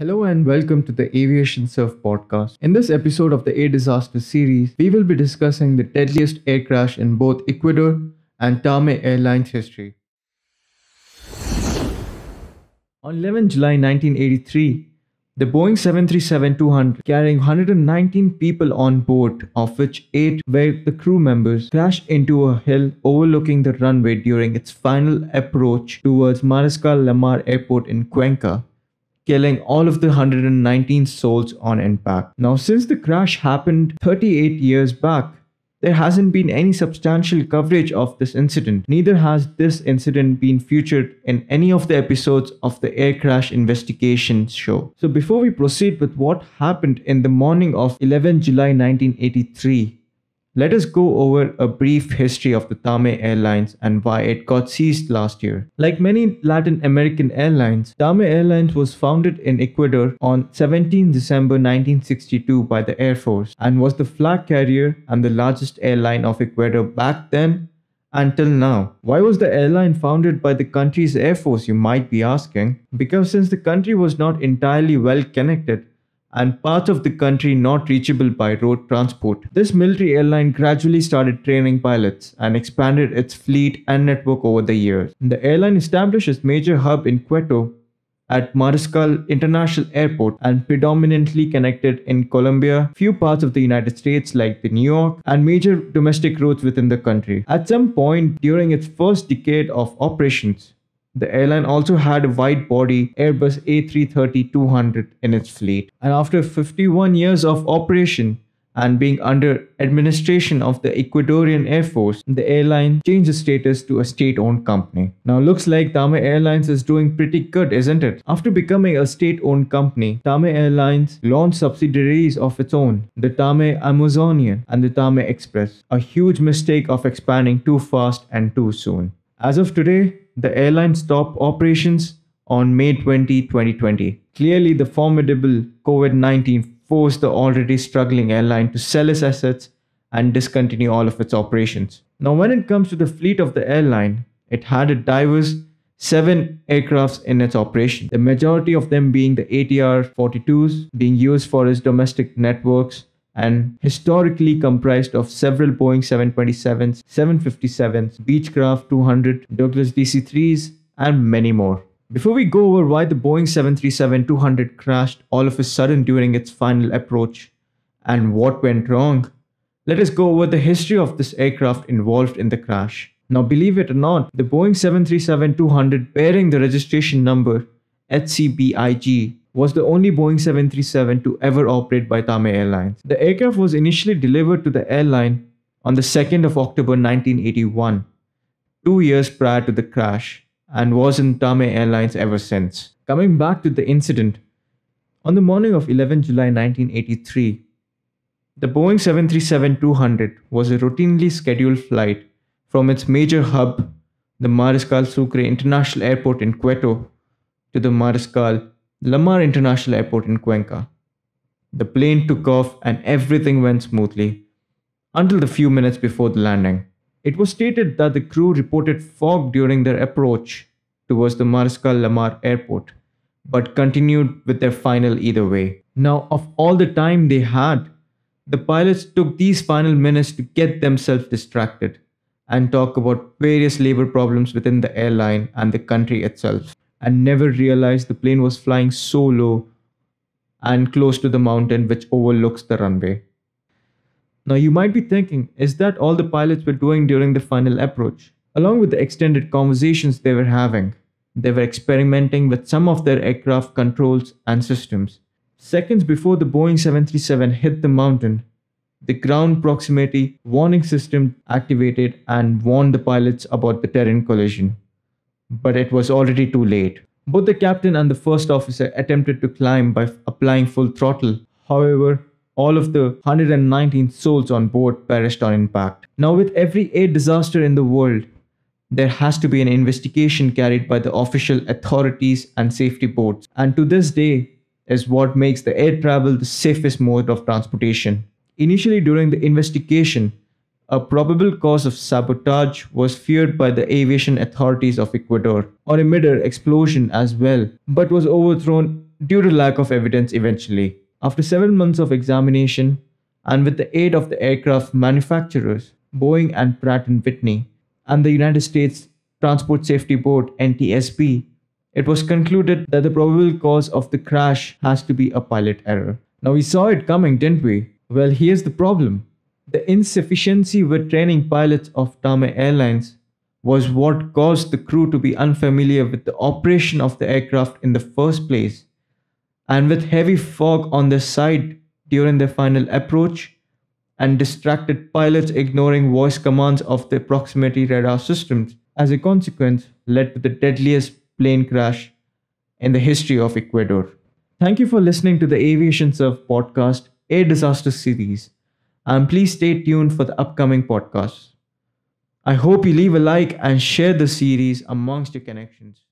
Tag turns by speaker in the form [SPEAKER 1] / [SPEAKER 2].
[SPEAKER 1] Hello and welcome to the Aviation Surf podcast. In this episode of the Air Disaster series, we will be discussing the deadliest air crash in both Ecuador and Tame Airlines history. On 11 July 1983, the Boeing 737-200 carrying 119 people on board, of which 8 were the crew members, crashed into a hill overlooking the runway during its final approach towards Mariscal Lamar Airport in Cuenca killing all of the 119 souls on impact. Now, since the crash happened 38 years back, there hasn't been any substantial coverage of this incident. Neither has this incident been featured in any of the episodes of the air crash investigation show. So, before we proceed with what happened in the morning of 11 July 1983, let us go over a brief history of the Tame Airlines and why it got seized last year. Like many Latin American airlines, Tame Airlines was founded in Ecuador on 17 December 1962 by the Air Force and was the flag carrier and the largest airline of Ecuador back then until now. Why was the airline founded by the country's Air Force, you might be asking? Because since the country was not entirely well connected, and parts of the country not reachable by road transport. This military airline gradually started training pilots and expanded its fleet and network over the years. The airline established its major hub in Quito at Mariscal International Airport and predominantly connected in Colombia, few parts of the United States like the New York, and major domestic routes within the country. At some point during its first decade of operations, the airline also had a wide body Airbus A330 200 in its fleet. And after 51 years of operation and being under administration of the Ecuadorian Air Force, the airline changed its status to a state owned company. Now, looks like Tame Airlines is doing pretty good, isn't it? After becoming a state owned company, Tame Airlines launched subsidiaries of its own, the Tame Amazonian and the Tame Express, a huge mistake of expanding too fast and too soon. As of today, the airline stopped operations on May 20, 2020. Clearly, the formidable COVID 19 forced the already struggling airline to sell its assets and discontinue all of its operations. Now, when it comes to the fleet of the airline, it had a diverse seven aircrafts in its operation, the majority of them being the ATR 42s, being used for its domestic networks and historically comprised of several Boeing 727s, 757s, Beechcraft 200, Douglas DC-3s, and many more. Before we go over why the Boeing 737-200 crashed all of a sudden during its final approach and what went wrong, let us go over the history of this aircraft involved in the crash. Now, believe it or not, the Boeing 737-200 bearing the registration number HCBIG was the only Boeing 737 to ever operate by Tame Airlines. The aircraft was initially delivered to the airline on the 2nd of October 1981, two years prior to the crash, and was in Tame Airlines ever since. Coming back to the incident, on the morning of 11 July 1983, the Boeing 737 200 was a routinely scheduled flight from its major hub, the Mariscal Sucre International Airport in Quito, to the Mariscal Lamar International Airport in Cuenca. The plane took off and everything went smoothly until the few minutes before the landing. It was stated that the crew reported fog during their approach towards the Mariscal Lamar Airport, but continued with their final either way. Now, of all the time they had, the pilots took these final minutes to get themselves distracted and talk about various labor problems within the airline and the country itself and never realized the plane was flying so low and close to the mountain which overlooks the runway. Now, you might be thinking, is that all the pilots were doing during the final approach? Along with the extended conversations they were having, they were experimenting with some of their aircraft controls and systems. Seconds before the Boeing 737 hit the mountain, the ground proximity warning system activated and warned the pilots about the terrain collision but it was already too late. Both the captain and the first officer attempted to climb by applying full throttle. However, all of the 119 souls on board perished on impact. Now, with every air disaster in the world, there has to be an investigation carried by the official authorities and safety boards. And to this day, is what makes the air travel the safest mode of transportation. Initially, during the investigation, a probable cause of sabotage was feared by the aviation authorities of Ecuador, or a mid-air explosion as well, but was overthrown due to lack of evidence eventually. After seven months of examination, and with the aid of the aircraft manufacturers, Boeing and Pratt & Whitney, and the United States Transport Safety Board NTSB, it was concluded that the probable cause of the crash has to be a pilot error. Now we saw it coming, didn't we? Well, here's the problem. The insufficiency with training pilots of Tame Airlines was what caused the crew to be unfamiliar with the operation of the aircraft in the first place. And with heavy fog on their side during their final approach, and distracted pilots ignoring voice commands of the proximity radar systems, as a consequence, led to the deadliest plane crash in the history of Ecuador. Thank you for listening to the Aviation Surf podcast, Air Disaster Series, and please stay tuned for the upcoming podcasts. I hope you leave a like and share the series amongst your connections.